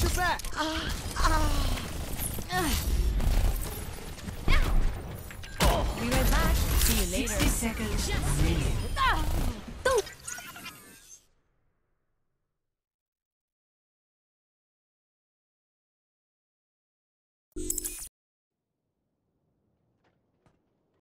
Watch your back. Uh, uh, uh. Oh. We right back. See you later. 60 seconds.